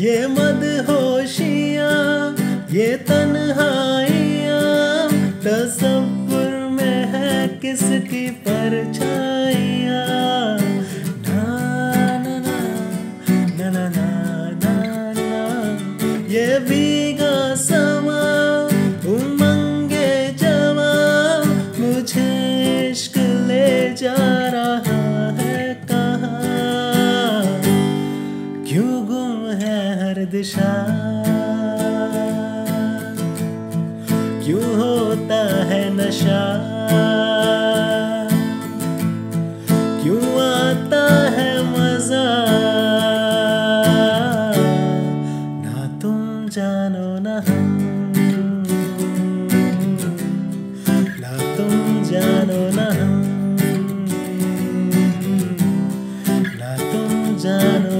ये मदहोशियाँ, ये तन्हाइयाँ तस्वुर में है किसकी परछाइयाँ? ना ना ना ना ना ना ना ये भीगा गुम है हर दिशा। क्यों होता है नशा? क्यों आता है मज़ा? ना तुम जानो ना हम। ना तुम जानो ना हम। ना तुम जानो